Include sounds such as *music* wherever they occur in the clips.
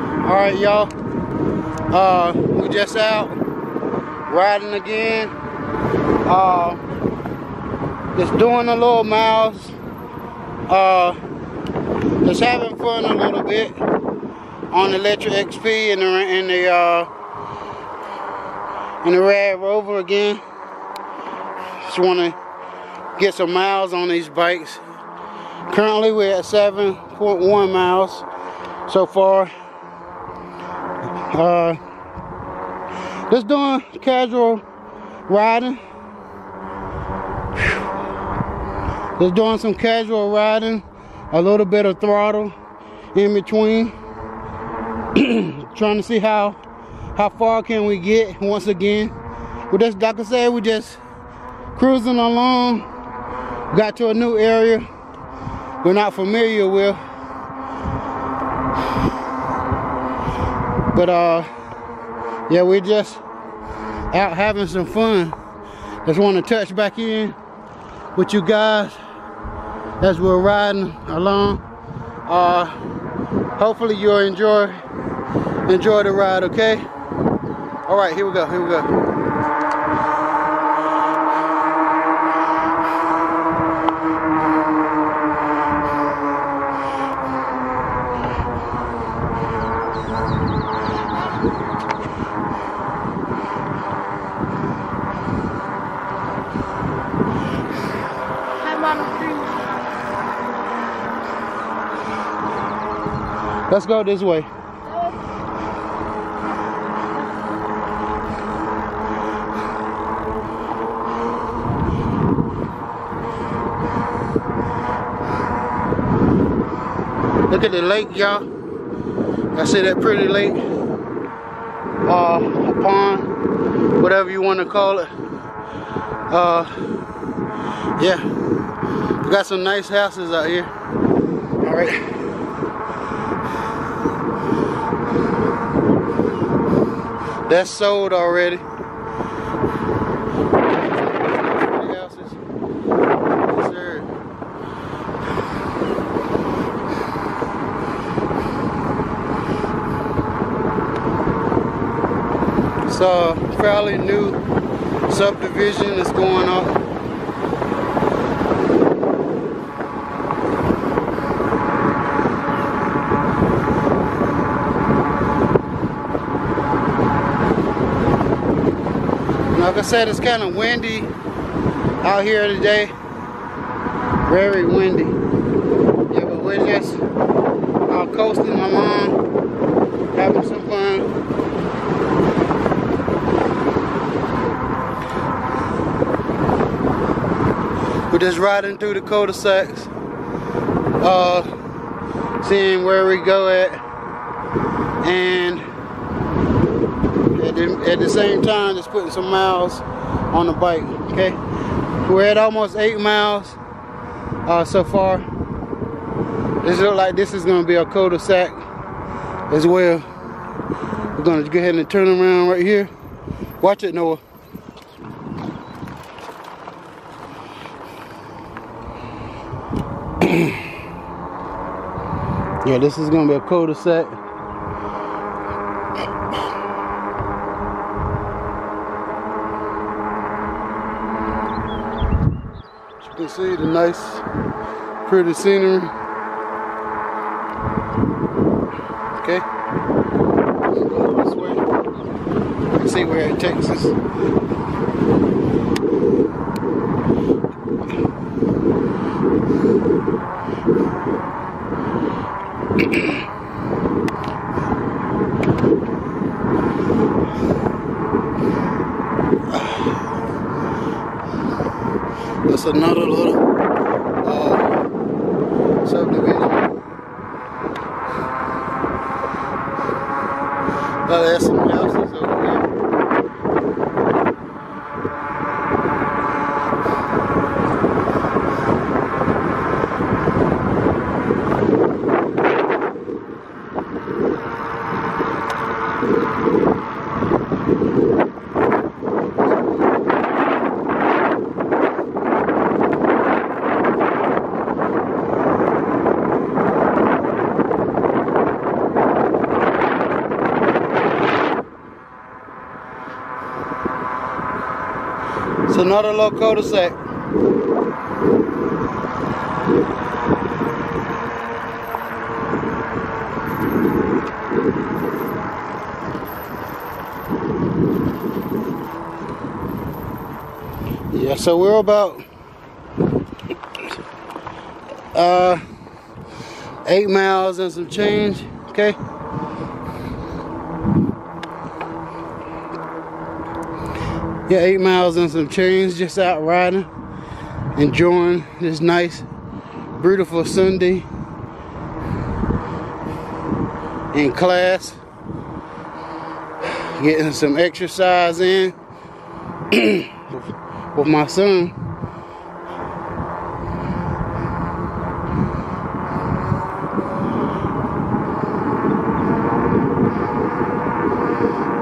All right, y'all. Uh, we just out riding again. Uh, just doing a little miles. Uh, just having fun a little bit on the Lectric XP and the in the uh, in the Rad Rover again. Just want to get some miles on these bikes. Currently we're at 7.1 miles so far. Uh, just doing casual riding. Just doing some casual riding, a little bit of throttle in between. *clears throat* Trying to see how how far can we get once again. We just like I said, we just cruising along. Got to a new area we're not familiar with. But uh yeah, we're just out having some fun. Just want to touch back in with you guys as we're riding along. Uh, hopefully you'll enjoy enjoy the ride, okay? All right, here we go, here we go. Let's go this way. Look at the lake, y'all. I see that pretty lake. Uh, a pond, whatever you want to call it. Uh, yeah. We got some nice houses out here. All right. That's sold already. A fairly new subdivision is going up. Like I said, it's kind of windy out here today. Very windy. Yeah, but we're just uh, coasting along, having some fun. We're just riding through the cul-de-sacs, uh, seeing where we go at, and at the, same time just putting some miles on the bike okay? We're at almost eight miles uh, so far. This look like this is going to be a cul-de-sac as well. We're going to go ahead and turn around right here. Watch it Noah. *clears throat* Yeah this is going to be a cul-de-sac see the nice, pretty scenery. Okay. This way. See where it takes us. That's another little uh, subdivision. Oh, there's some houses over here. Cul-de-sac. Yeah, so we're about uh, eight miles and some change, okay? Yeah, eight miles and some change, just out riding, enjoying this nice, beautiful Sunday in class, getting some exercise in *clears throat* with my son.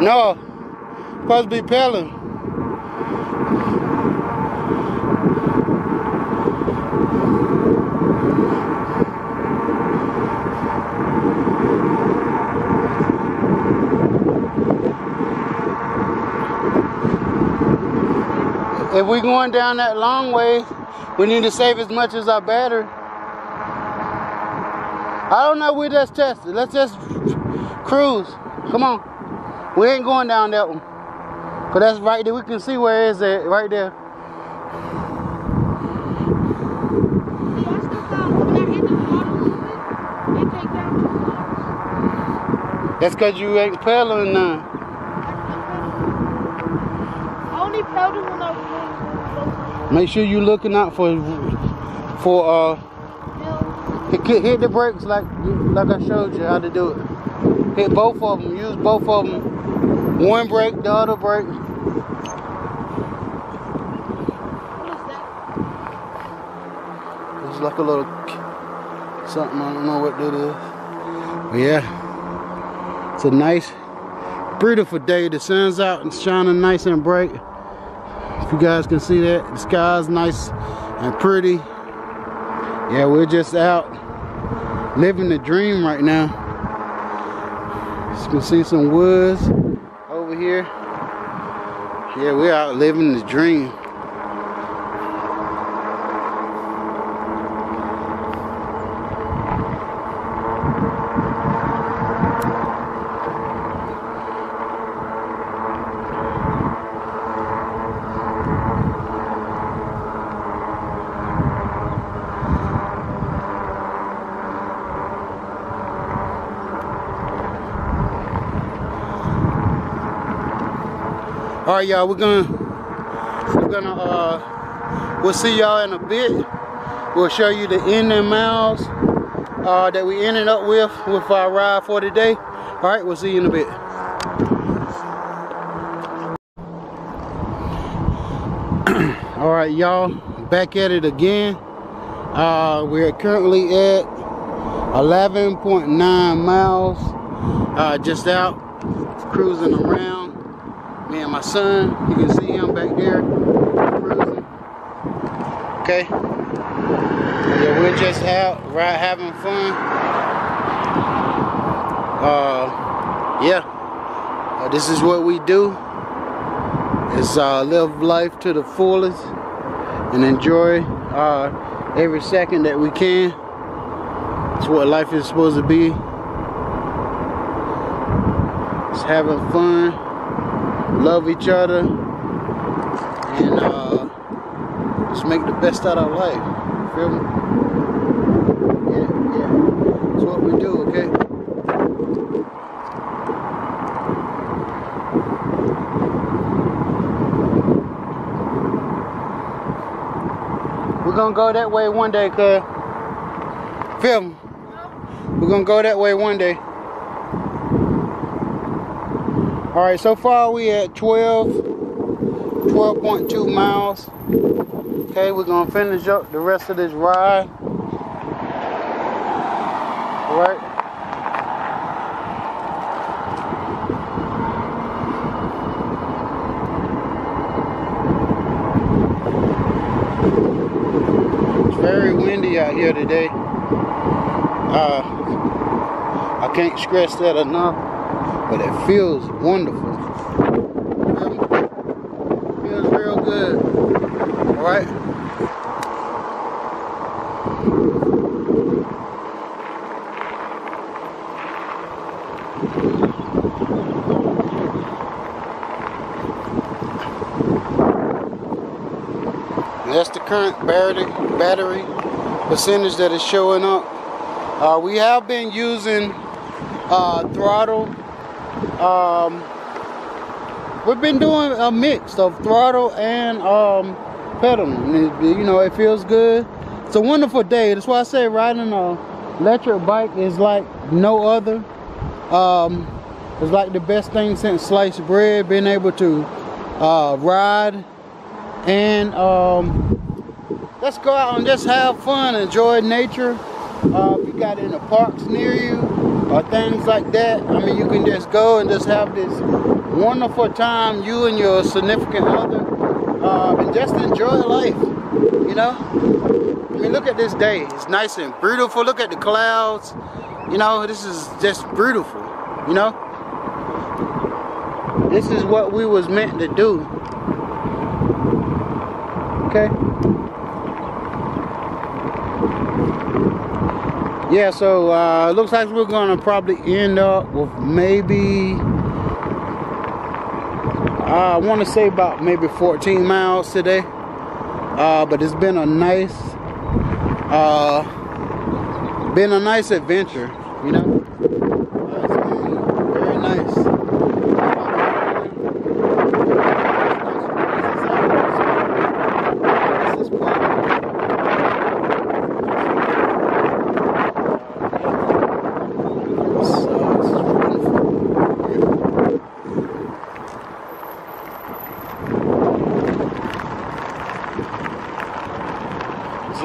No, supposed to be pedaling. If we're going down that long way, we need to save as much as our battery. I don't know, we just tested. Let's just cruise. Come on. We ain't going down that one. But that's right there. We can see where it is at, right there. That's because you ain't pedaling none. Make sure you're looking out for for uh hit, hit the brakes like like I showed you how to do it. Hit both of them. Use both of them. One brake, the other brake. It's like a little something. I don't know what that is. But yeah, it's a nice, beautiful day. The sun's out and shining nice and bright. If you guys can see that, the sky's nice and pretty. Yeah, we're just out living the dream right now. you can see some woods over here. Yeah, we're out living the dream. All right y'all we're gonna we're gonna uh we'll see y'all in a bit. We'll show you the ending miles uh that we ended up with with our ride for today. All right we'll see you in a bit. *clears throat* All right y'all back at it again. Uh we're currently at 11.9 miles uh just out cruising around me and my son. You can see him back there. Okay. Yeah, we're just out, right, having fun. Uh, yeah. Uh, this is what we do. Is uh, live life to the fullest and enjoy uh, every second that we can. It's what life is supposed to be. It's having fun love each other, and uh, just make the best out of life. Feel me? Yeah, yeah. That's what we do, okay? We're gonna go that way one day, cuz. Feel me? We're gonna go that way one day. All right, so far we at 12, 12.2 miles. Okay, we're gonna finish up the rest of this ride. All right. It's very windy out here today. Uh, I can't stress that enough but it feels wonderful. Feels real good. right? That's the current battery battery percentage that is showing up. Uh, we have been using uh, throttle. Um, we've been doing a mix of throttle and um, pedaling. It, you know, it feels good. It's a wonderful day. That's why I say riding a electric bike is like no other. Um, it's like the best thing since sliced bread. Being able to uh, ride and um, let's go out and just have fun, enjoy nature. Uh, if you got parks near you or things like that, I mean, you can just go and just have this wonderful time, you and your significant other, uh, and just enjoy life, you know? I mean, look at this day. It's nice and beautiful. Look at the clouds. You know, this is just beautiful, you know? This is what we was meant to do. Okay? Yeah so uh looks like we're gonna probably end up with maybe I want to say about maybe 14 miles today. Uh, but it's been a nice uh, been a nice adventure you know very nice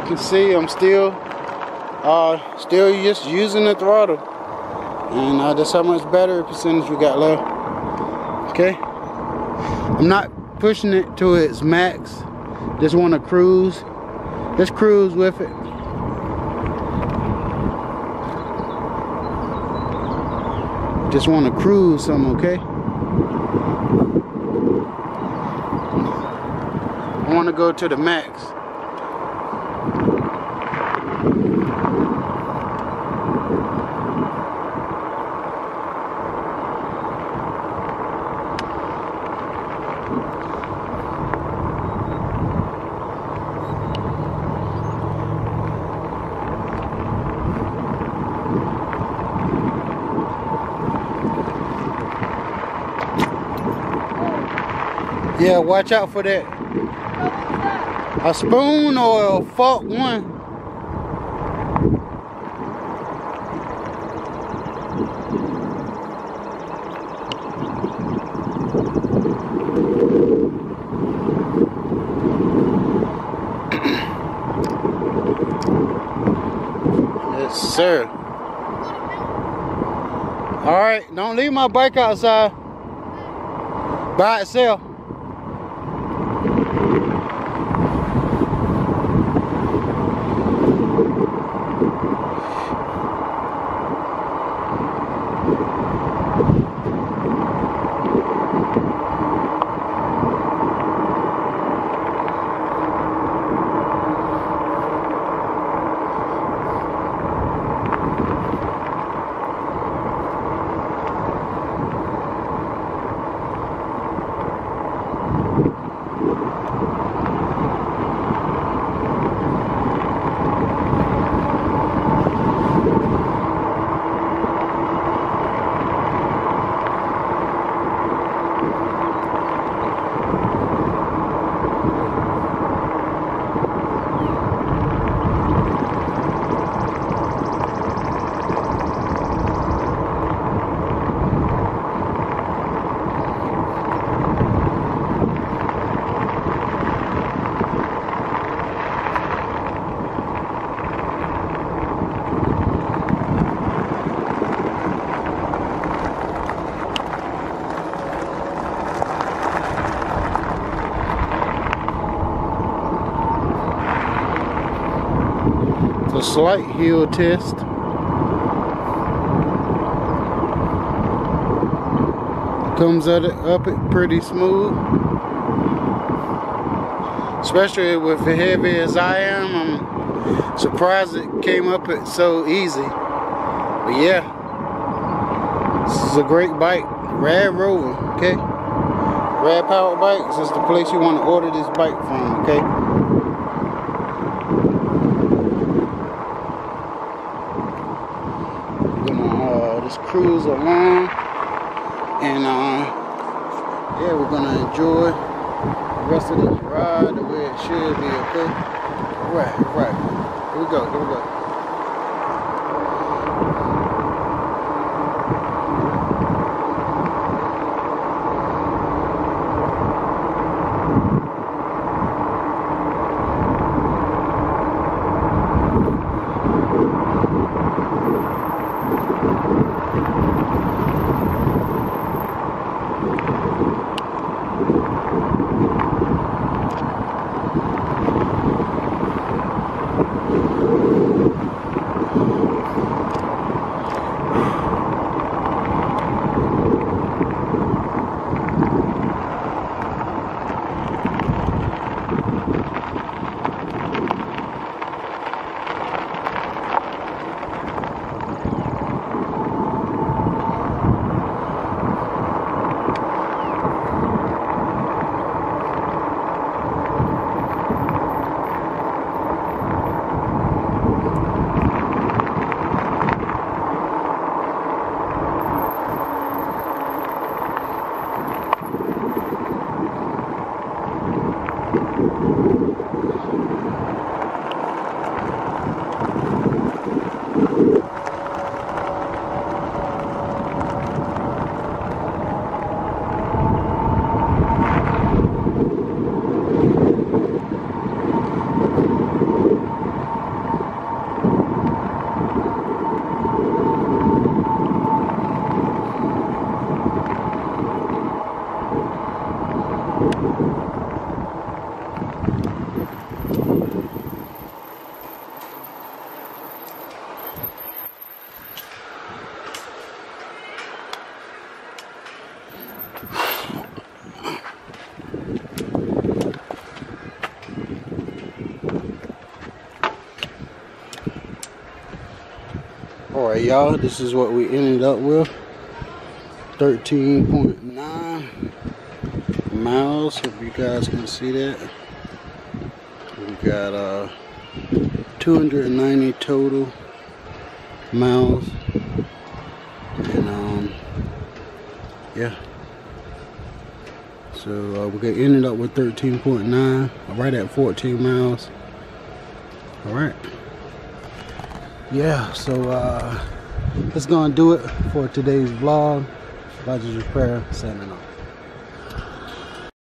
can see I'm still uh, still just using the throttle. And uh, that's how much battery percentage we got left. Okay? I'm not pushing it to its max. Just want to cruise. Let's cruise with it. Just want to cruise some okay? I want to go to the max Yeah, watch out for that. A spoon or a fork one. yes, sir. All right, don't leave my bike outside by itself. A slight hill test. Comes at it, up it pretty smooth. especially with the heavy as I am. I'm surprised it came up so easy. But yeah, this is a great bike. Rad Rover, okay? Rad Power Bikes is the place you want to order this bike from, okay? We're gonna uh, just cruise along and uh, yeah, we're gonna enjoy the rest of this ride the way it should be, okay? Right, right. Here we go, here we go. Y'all, this is what we ended up with. 13.9 miles, Hope you guys can see that. We got uh 290 total miles. And um yeah. So uh, we ended up with 13.9, right at 14 miles. All right yeah so uh that's gonna do it for today's vlog. Rogers Repair signing off